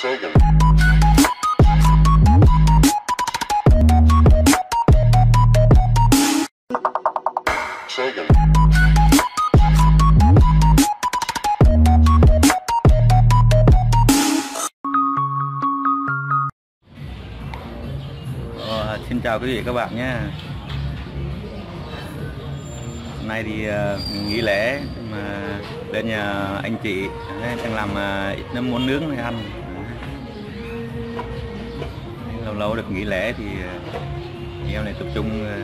Sagan. Sagan. Ờ, xin chào quý vị các bạn nhé Hôm nay thì uh, nghỉ lễ mà lên nhà anh chị ờ, đang làm uh, ít nấm món nướng để ăn lâu lâu được nghỉ lễ thì ờ, anh em này tập trung ờ,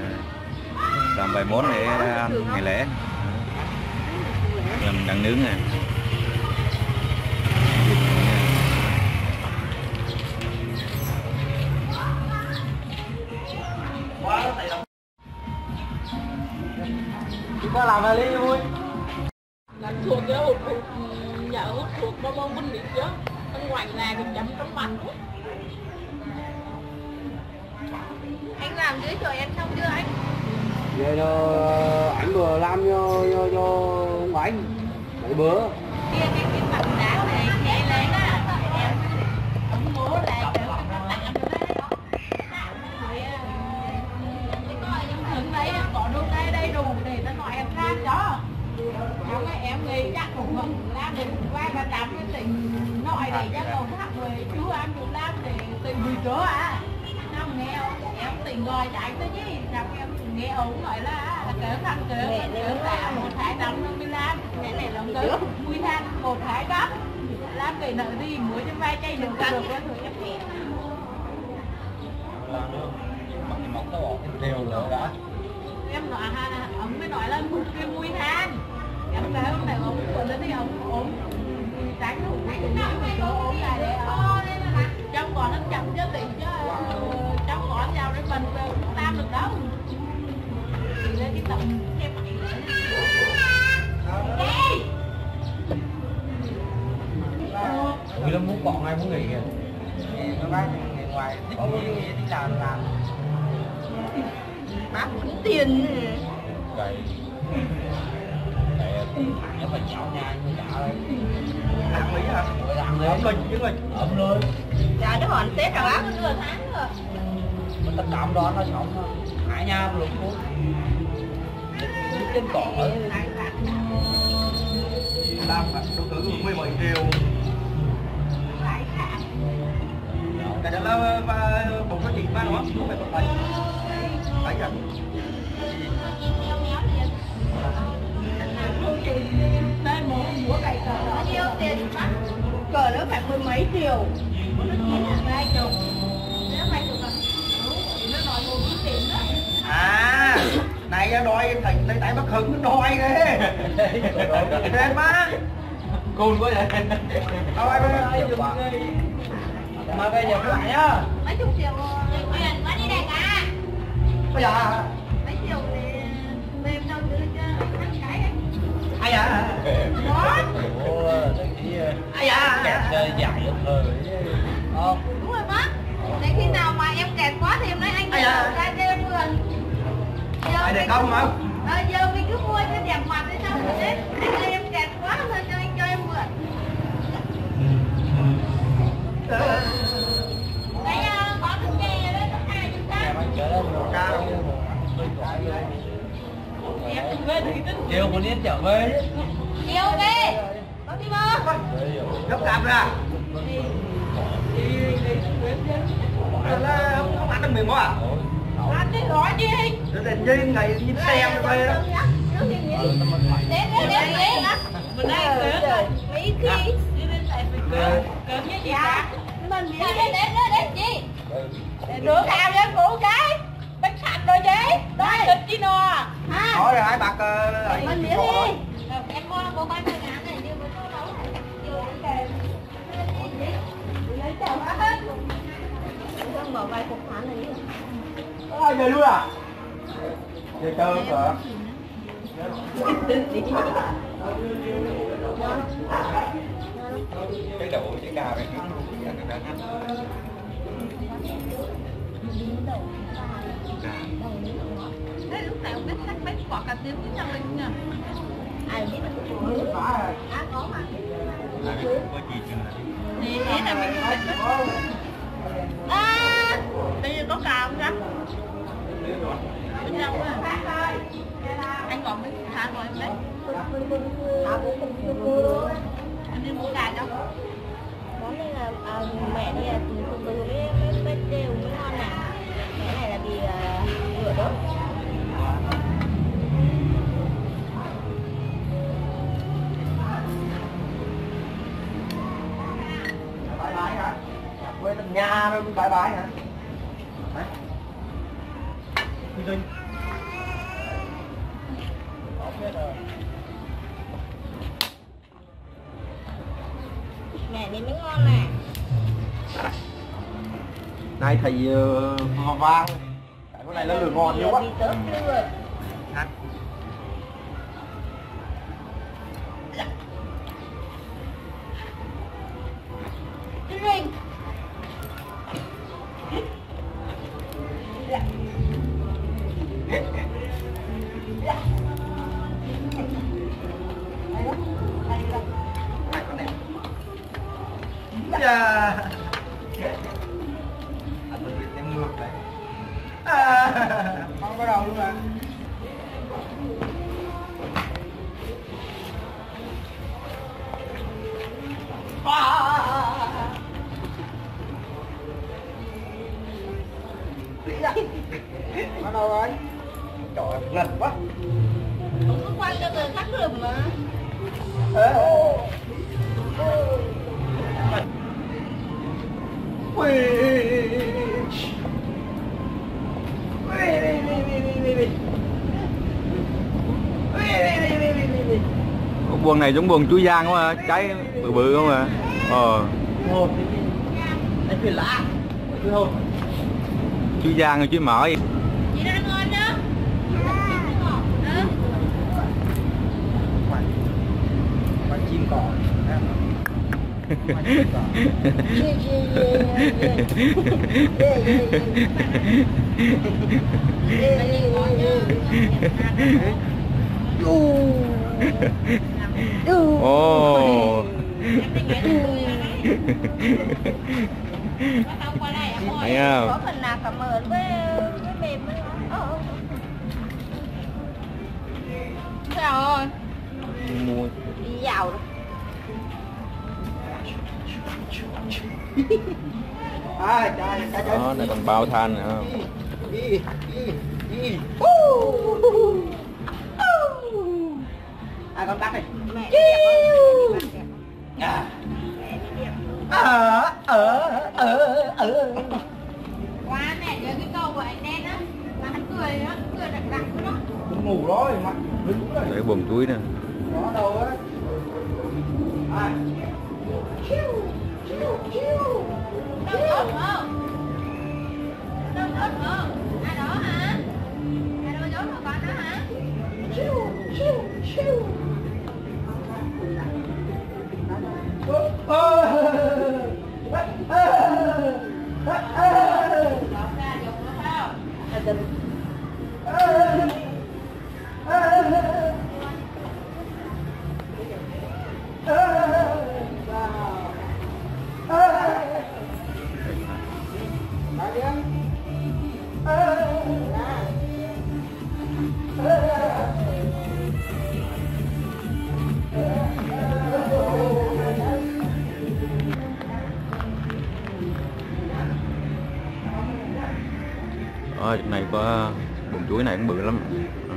làm vài món để ăn ngày lễ. Làm đang nướng này Chúng ta làm là đi vui. Làm thuộc cái hụt hụt nhỡ hút thuộc bông bông binh bị chứ. Bên ngoài là được chấm trong mặt anh làm dưới trời anh xong chưa anh? Vậy là anh vừa làm cho, cho, cho ông anh Mấy bữa. Kia cái cái mặt đá này chạy lên á. Em ông bố là Thằng em Em em nghĩ chắc cũng làm được qua và làm cái tình nội để cho cầu thác người chú em cũng làm để tình bị chỗ à nghe em tình gọi chạy tới chứ Năm em nghe ổng nói là cỡ thằng cỡ cỡ tạ một hai năm nó mới làm. Cái này là cỡ mùi than một hai bắp Làm cái nợ đi muối cho vai chay đừng có được đó thôi cho mẹ Đều lỡ đã em nói ha ông mới nói là một cái mùi than em kêu ông này ông của nó thì ông ốm. Tránh thủ cái cũng ai muốn nghỉ kìa Nó bác nghỉ ngoài thích nghỉ nghỉ thích làm làm. Bác muốn tiền Vậy. Nếu mà chảo nhà anh trả đây Làm lý hả? Làm lý Ẩm lên chứ rồi Ẩm lên dạ nó hoàn tết cả bác nửa tháng rồi Mình tất cả đó nó sống Hải nha lục phút Trên cỏ. Làm đồ tử 17 triệu Cái đó là và một cái chuyện ba đúng không? Không phải một phải Phải cày cờ bao nhiêu tiền bác cờ nó phải mười mấy triệu. Nó chín là hai chục nếu hai chục nó nói một chút tiền đó À Này đòi thầy tay tay bắt hứng nó đòi đấy Đen má Cùn quá vậy. Thôi em ơi Mà bây giờ lại nhá. Mấy chục triệu tiền có đi đây cả. Bây giờ mấy triệu thì mềm đâu được chứ ăn cái ấy Ai à đó Ai à Kẹt chơi dài lắm Không. Đúng rồi bác để khi nào mà em kẹt quá thì em nói anh da. ra cho em mượn giờ Ai để công không? ờ, giờ mình cứ mua cái đẹp mặt hay sao rồi đấy anh ơi em kẹt quá thôi cho anh cho em mượn Đấy, ờ, có thằng chè đấy, thằng hai ta. Chiều một đến trở về chiều về. Có đi mơ. Gấp cạp ra là không, không ăn được miệng quá à? Ăn đi gọi đi. Rồi là nhìn ngày nhìn xem về đó Đến, đến, đến, đến. Mình đang cỡ Mấy khi. Đi lên tại mình cỡ. Cỡ với chị cả. Mình biết. Đến, đến, đến, đến chị. Được nào với phụ cái. Bánh sạch rồi chị. Chi nò. Ha. Hỏi rồi hai bạc ờ, Mình biết đi. Em mua bánh này ngắn này nhưng mà có nấu. Chưa ăn kèm. Lấy chồng hết. Không mở vài cục hẳn này. Ai về luôn à? Về chơi cỡ Cái đầu chỉ cà này Thế lúc nào biết sách bánh quả cả tiếng với nhau lên nha. Ai biết được À có mà. có gì chưa Thì thế là mình à bây giờ có cà không rắc Bên đâu á anh còn mấy thả rồi em đấy anh đi mua gà đâu món này là à, mẹ đi là bãi bãi hả. Ok rồi. mẹ đi mới ngon nè nay thì uh, vang. Cái này nó lửa ngon nhiều quá. đi Dạ. Anh tự nhiên em ngược đấy. À, không có đầu luôn à. À. Bắt đầu rồi. Trời ơi, lần quá. không có quay cho người khác rừng mà Ê. Cái buồng này giống buồng chuối giang quá à. trái bự bự không à ờ chuối giang rồi chuối mỡ gì Chị đang ngon đó Ừ Con chim cỏ. Con Đu. ồ. Ơi. Thấy không? Có phần nào cảm ơn với với mềm ngon Ờ, Sao rồi mua đi dạo rồi trời, trời, trời. đó này còn bao than nữa. Không. À, con tắt đi. mẹ không? À. mẹ đi đẹp Ờ, ờ, ờ, ờ. Qua nè nhớ cái câu của anh đen á Là hắn cười á, cười đặc đặc đó ngủ rồi, rồi. để buồng chuối nè Đó đâu á. À. Đâu ớt không? Đâu ớt không? À đó hả? À đâu của con đó hả? Lọt Ờ.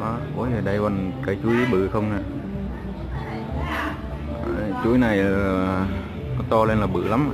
Ờ, ủa, giờ đây còn cây chuối bự không nè? Chuối này ờ, nó to lên là bự lắm.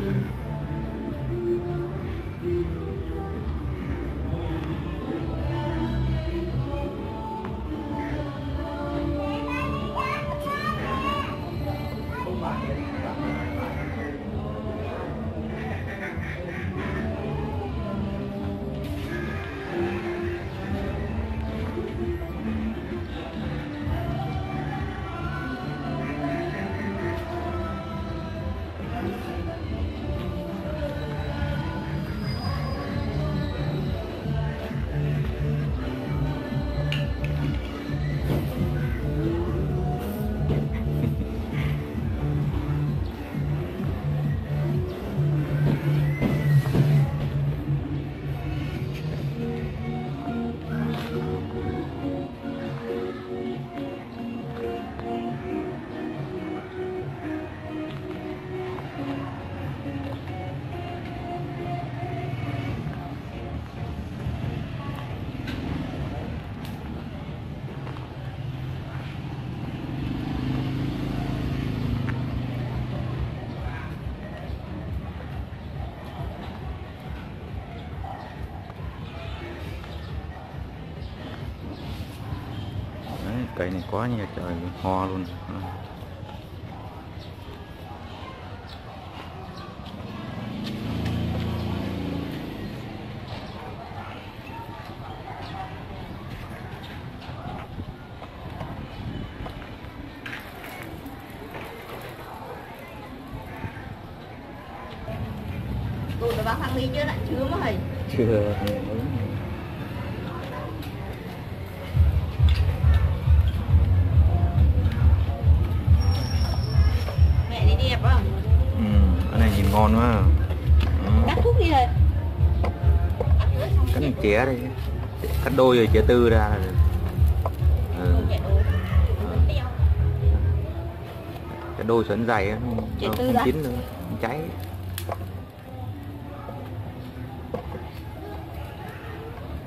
Cây này quá nha trời ho luôn. Tụi nó bán thằng ly chưa đã chưa mà hầy chưa ngon quá. Cắt thuốc đi rồi. Cắt chẻ đi cắt đôi rồi chẻ tư ra là được ừ. Cái đôi sẵn dày tư không đã. chín nữa nó cháy.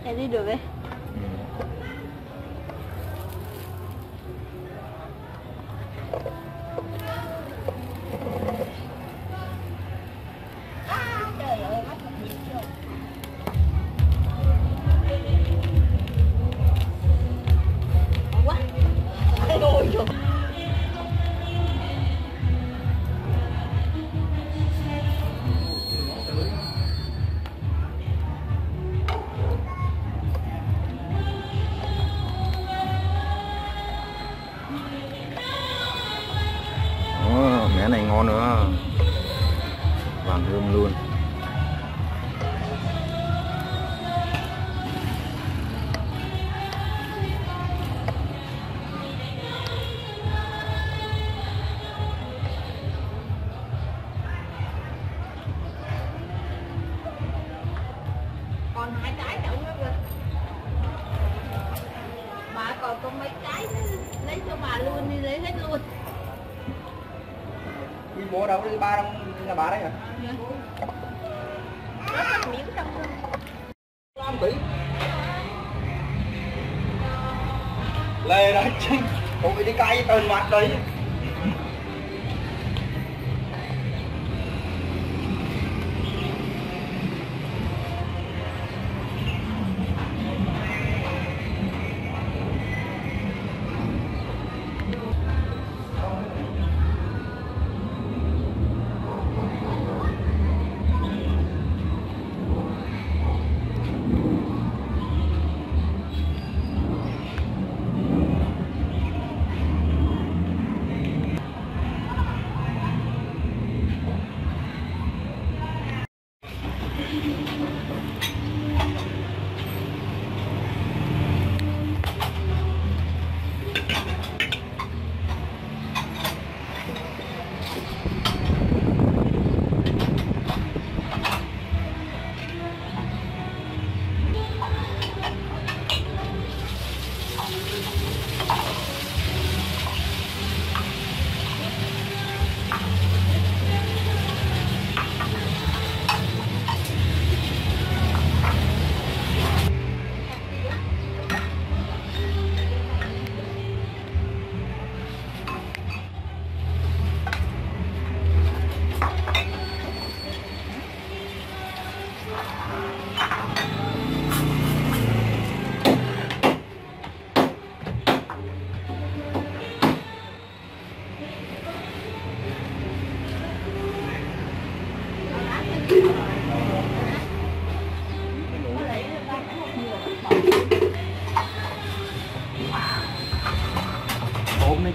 Chạy đi được đấy Đó, này ngon nữa. Vàng hương luôn. Đi mua đâu đi, ba đâu nhà bà đấy hả? Rất miếng trong luôn làm tí lê đó chứ ôi đi cay tên mặt đấy.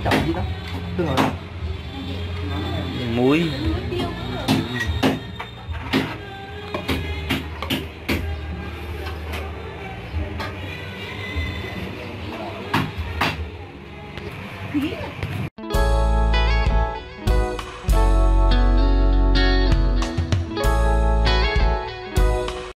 Chậm gì đó. Tương rồi